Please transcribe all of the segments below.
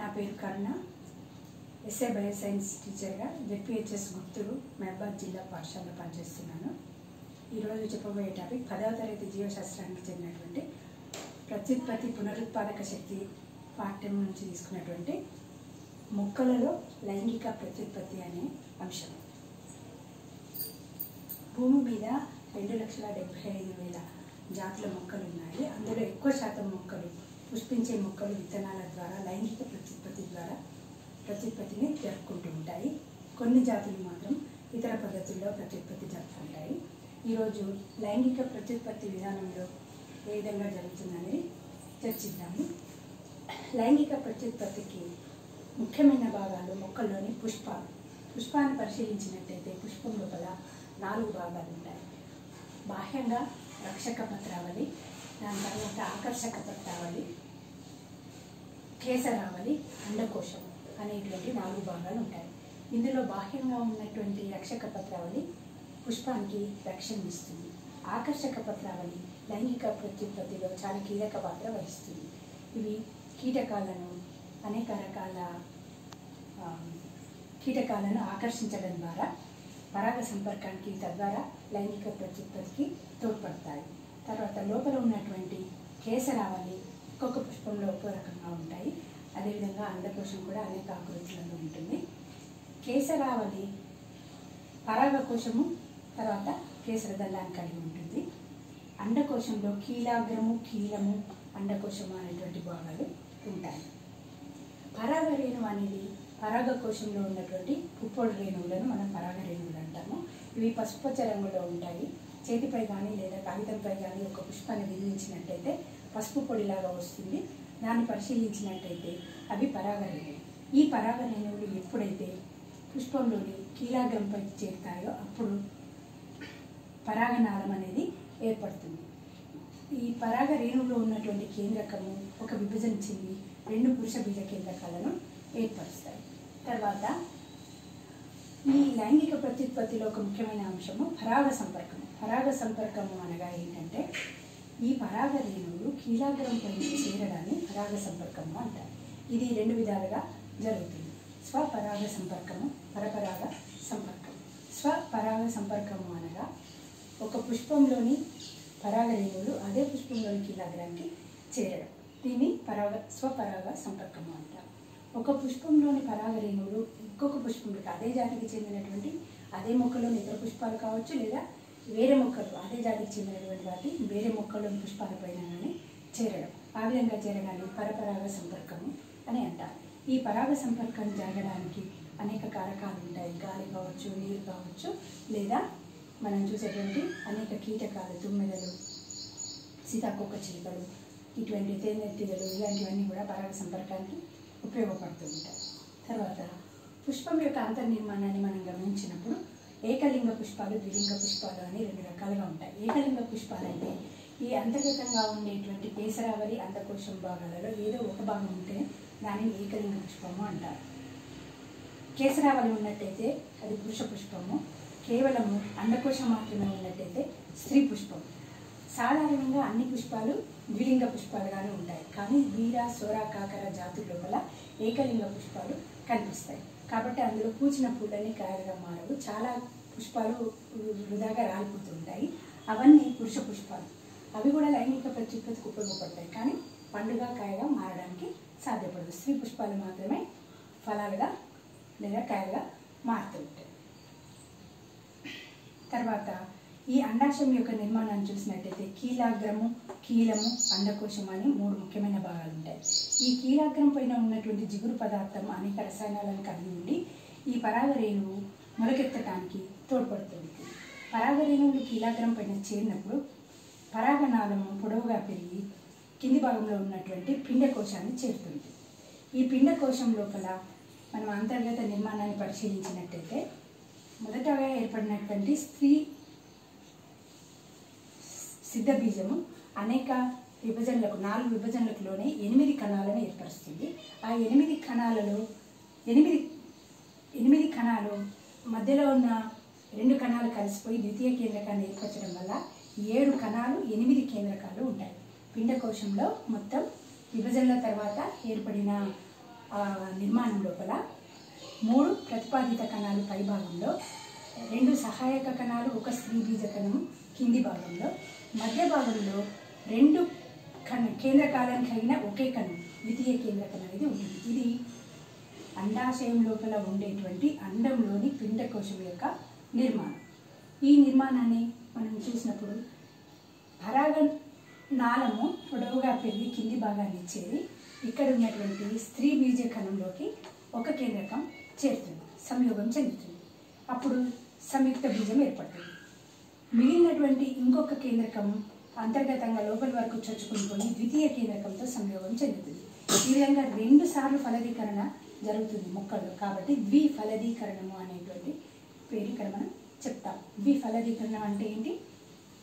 నా పేరు Karuna. SA bio science టీచర్గా జెడ్పిహెచ్ఎస్ గుప్తురు మహబాద్ జిల్లా పాఠశాలలో పనిచేస్తున్నాను. ఈరోజు చెప్పబోయే టాపిక్ పదవ తరగతి జీవశాస్త్రానికి చెందినటువంటి ప్రత్యుత్పత్తి పునరుత్పాదక శక్తి పాఠ్యం నుంచి తీసుకున్నటువంటి మొక్కలలో లైంగిక ప్రత్యుత్పత్తి అనే అంశం. భూమి మీద రెండు లక్షల డెబ్బై ఐదు వేల జాతుల మొక్కలు ఉన్నాయి. అందులో ఎక్కువ శాతం మొక్కలు పుష్పించే మొక్కలు విత్తనాల ద్వారా లైంగిక ప్రత్యుత్పత్తి ద్వారా ప్రత్యుత్పత్తిని జరుపుకుంటూ ఉంటాయి. కొన్ని జాతులు మాత్రం ఇతర పద్ధతుల్లో ప్రత్యుత్పత్తి జరుపుకుంటాయి. ఈరోజు లైంగిక ప్రత్యుత్పత్తి విధానంలో ఏ విధంగా జరుగుతుందనేది చర్చిద్దాము. లైంగిక ప్రత్యుత్పత్తికి ముఖ్యమైన భాగాలు మొక్కల్లోని పుష్పాలు. పుష్పాన్ని పరిశీలించినట్టయితే పుష్పం లోపల నాలుగు భాగాలు ఉంటాయి. బాహ్యంగా రక్షక పత్రావళి దాని తర్వాత ఆకర్షక పత్రావళి కేసరావళి అండకోశం అనేటువంటి నాలుగు భాగాలు ఉంటాయి. ఇందులో బాహ్యంగా ఉన్నటువంటి రక్షక పత్రావళి పుష్పానికి రక్షణ ఇస్తుంది. ఆకర్షక పత్రావళి లైంగిక ప్రత్యుత్పత్తిలో చాలా కీలక పాత్ర వహిస్తుంది. ఇవి కీటకాలను అనేక రకాల కీటకాలను ఆకర్షించడం ద్వారా పరాగ సంపర్కానికి తద్వారా లైంగిక ప్రత్యుత్పత్తికి తోడ్పడతాయి. తర్వాత లోపల ఉన్నటువంటి కేసరావళి ఒక్కొక్క పుష్పంలో ఒక్కో రకంగా ఉంటాయి. అదేవిధంగా అండకోశం కూడా అనేక ఆకృతులలో ఉంటుంది. కేసరావళి పరాగకోశము తర్వాత కేసరదండాన్ని కలిగి ఉంటుంది. అండకోశంలో కీలాగ్రము కీలము అండకోశము అనేటువంటి భాగాలు ఉంటాయి. పరాగ రేణువు అనేది పరాగకోశంలో ఉన్నటువంటి పుప్పొడి రేణువులను మనం పరాగ రేణువులు అంటాము. ఇవి పసుపచ్చ రంగులో ఉంటాయి. చేతిపై కానీ లేదా కాగితంపై కానీ ఒక పుష్పాన్ని విధించినట్టయితే పసుపు పొడిలాగా వస్తుంది. దాన్ని పరిశీలించినట్టయితే అవి పరాగరేణువులు ఈ పరాగరేణువులు ఎప్పుడైతే పుష్పంలోని కీలాగ్రంపై చేరుతాయో అప్పుడు పరాగనాళం అనేది ఏర్పడుతుంది. ఈ పరాగ రేణువులో ఉన్నటువంటి కేంద్రకము ఒక విభజన చెంది రెండు పురుష బీజ కేంద్రకాలను ఏర్పరుస్తాయి. తర్వాత ఈ లైంగిక ప్రత్యుత్పత్తిలో ఒక ముఖ్యమైన అంశము పరాగ సంపర్కము. పరాగ సంపర్కము అనగా ఏంటంటే ఈ పరాగ రేణువులు కీలాగ్రం పై చేరడాన్ని పరాగ సంపర్కము అంటారు. ఇది రెండు విధాలుగా జరుగుతుంది. స్వపరాగ సంపర్కము పరపరాగ సంపర్కం స్వపరాగ సంపర్కము అనగా ఒక పుష్పంలోని పరాగ రేణువులు అదే పుష్పంలోని కీలాగ్రానికి చేరడం. దీన్ని పరాగ స్వపరాగ సంపర్కము అంటారు. ఒక పుష్పంలోని పరాగ రేణువులు ఇంకొక పుష్పంలోకి అదే జాతికి చెందినటువంటి అదే మొక్కలోని ఇతర పుష్పాలు కావచ్చు లేదా వేరే మొక్కలు అదే జాతికి చెందినటువంటి వాటి వేరే మొక్కలోని పుష్పాలపైన కానీ చేరడం. ఆ విధంగా చేరడాన్ని పరపరాగ సంపర్కము అని అంటారు. ఈ పరాగ సంపర్కం జరగడానికి అనేక కారకాలు ఉంటాయి. గాలి కావచ్చు నీరు కావచ్చు లేదా మనం చూసేటువంటి అనేక కీటకాలు తుమ్మెదలు సీతాకొక్క చిలుకలు ఇటువంటి తేనెటీగలు ఇలాంటివన్నీ కూడా పరాగ సంపర్కానికి ఉపయోగపడుతూ ఉంటాయి. తర్వాత పుష్పం యొక్క అంతర్నిర్మాణాన్ని మనం గమనించినప్పుడు ఏకలింగ పుష్పాలు ద్విలింగ పుష్పాలు అని రెండు రకాలుగా ఉంటాయి. ఏకలింగ పుష్పాలు ఈ అంతర్గతంగా ఉండేటువంటి కేసరావళి అంతకోశం భాగాలలో ఏదో ఒక భాగం ఉంటే దానిని ఏకలింగ పుష్పము అంటారు. కేసరావళి ఉన్నట్టయితే అది పురుష పుష్పము. కేవలము అండకోశం మాత్రమే ఉన్నట్టయితే స్త్రీ పుష్పం సాధారణంగా అన్ని పుష్పాలు ద్విలింగ పుష్పాలుగానే ఉంటాయి. కానీ వీర సోర కాకర జాతుల లోపల ఏకలింగ పుష్పాలు కనిపిస్తాయి. కాబట్టి అందులో పూచిన పూలన్నీ కాయలుగా మారవు. చాలా పుష్పాలు వృధాగా రాలిపోతుంటాయి. అవన్నీ పురుష పుష్పాలు. అవి కూడా లైంగిక ప్రత్యుత్పత్తికి ఉపయోగపడతాయి. కానీ పండుగ కాయగా మారడానికి సాధ్యపడదు స్త్రీ పుష్పాలు మాత్రమే ఫలాలుగా లేదా కాయలుగా మారుతూ ఉంటాయి. తర్వాత ఈ అండాశయం యొక్క నిర్మాణాన్ని చూసినట్టయితే కీలాగ్రము కీలము అండకోశం అని మూడు ముఖ్యమైన భాగాలు ఉంటాయి. ఈ కీలాగ్రం పైన ఉన్నటువంటి జిగురు పదార్థం అనేక రసాయనాలను కలిగి ఉండి ఈ పరాగ రేణువు మొలకెత్తటానికి తోడ్పడుతుంది. పరాగ రేణువులు కీలాగ్రం పైన చేరినప్పుడు పరాగనాళము పొడవుగా పెరిగి కింది భాగంలో ఉన్నటువంటి పిండకోశాన్ని చేరుతుంది. ఈ పిండకోశం లోపల మనం అంతర్గత నిర్మాణాన్ని పరిశీలించినట్టయితే మొదటగా ఏర్పడినటువంటి స్త్రీ సిద్ధ బీజము అనేక విభజనలకు నాలుగు విభజనలకులోనే ఎనిమిది కణాలను ఏర్పరుస్తుంది. ఆ ఎనిమిది కణాలలో ఎనిమిది ఎనిమిది కణాలు మధ్యలో ఉన్న రెండు కణాలు కలిసిపోయి ద్వితీయ కేంద్రకాన్ని ఏర్పరచడం వల్ల ఏడు కణాలు ఎనిమిది కేంద్రకాలు ఉంటాయి. పిండకోశంలో మొత్తం విభజనల తర్వాత ఏర్పడిన నిర్మాణం లోపల మూడు ప్రతిపాదిత కణాలు పై భాగంలో రెండు సహాయక కణాలు ఒక స్త్రీ బీజ కణం కింది భాగంలో మధ్య భాగంలో రెండు కణ కేంద్రకాలను కలిగిన ఒకే కణం ద్వితీయ కేంద్రకం అనేది ఉంటుంది. ఇది అండాశయం లోపల ఉండేటువంటి అండంలోని పిండకోశం యొక్క నిర్మాణం. ఈ నిర్మాణాన్ని మనం చూసినప్పుడు పరాగ నాళము పొడవుగా పెరిగి కింది భాగాన్ని ఇచ్చేది. ఇక్కడ ఉన్నటువంటి స్త్రీ బీజ కణంలోకి ఒక కేంద్రకం చేరుతుంది సంయోగం చెందుతుంది. అప్పుడు సంయుక్త బీజం ఏర్పడుతుంది. మిగిలినటువంటి ఇంకొక కేంద్రకం అంతర్గతంగా లోపలి వరకు చొచ్చుకుని ద్వితీయ కేంద్రకంతో సంయోగం చెందుతుంది. ఈ విధంగా రెండు సార్లు ఫలదీకరణ జరుగుతుంది మొక్కల్లో. కాబట్టి ద్విఫలదీకరణము అనేటువంటి పేరు ఇక్కడ మనం చెప్తాం. ద్విఫలదీకరణం అంటే ఏంటి?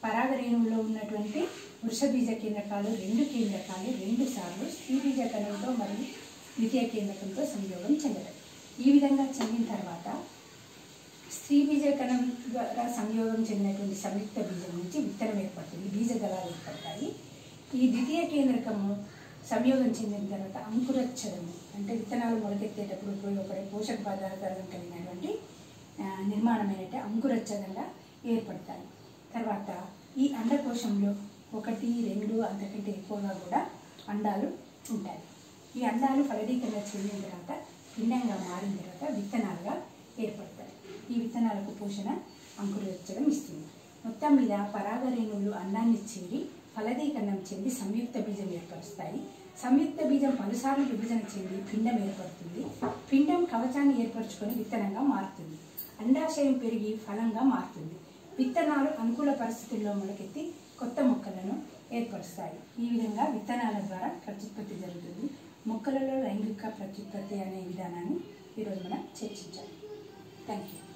పరాగరేణువులో ఉన్నటువంటి వృషబీజ కేంద్రకాలు రెండు కేంద్రకాలు రెండు సార్లు స్త్రీబీజ కణంతో మరియు ద్వితీయ కేంద్రకంతో సంయోగం చెందడం ఈ విధంగా చెందిన తర్వాత స్త్రీ బీజ కణం ద్వారా సంయోగం చెందినటువంటి సంయుక్త బీజం నుంచి విత్తనం ఏర్పడుతుంది. బీజ దళాలు ఏర్పడతాయి. ఈ ద్వితీయ కేంద్రకము సంయోగం చెందిన తర్వాత అంకురచ్చరము అంటే విత్తనాలు మొలకెత్తేటప్పుడు ఉపయోగపడే పోషక పదార్థాలను కలిగినటువంటి నిర్మాణమైనట్టు అంకురచ్చరంగా ఏర్పడతాయి. తర్వాత ఈ అండకోశంలో ఒకటి రెండు అంతకంటే ఎక్కువగా కూడా అండాలు ఉంటాయి. ఈ అండాలు ఫలదీకరణ చెందిన తర్వాత పిండంగా మారిన తర్వాత విత్తనాలుగా ఏర్పడతాయి. ఈ విత్తనాలకు పోషణ అంకురోచ్చడం ఇస్తుంది. మొత్తం మీద పరాగరేణువులు అన్నాన్ని చేరి ఫలదీకరణం చెంది సంయుక్త బీజం ఏర్పరుస్తాయి. సంయుక్త బీజం పలుసార్లు విభజన చెంది పిండం ఏర్పడుతుంది. పిండం కవచాన్ని ఏర్పరచుకొని విత్తనంగా మారుతుంది. అండాశయం పెరిగి ఫలంగా మారుతుంది. విత్తనాలు అనుకూల పరిస్థితుల్లో మొలకెత్తి కొత్త మొక్కలను ఏర్పరుస్తాయి. ఈ విధంగా విత్తనాల ద్వారా ప్రత్యుత్పత్తి జరుగుతుంది. మొక్కలలో లైంగిక ప్రత్యుత్పత్తి అనే విధానాన్ని ఈరోజు మనం చర్చించాలి. Thank you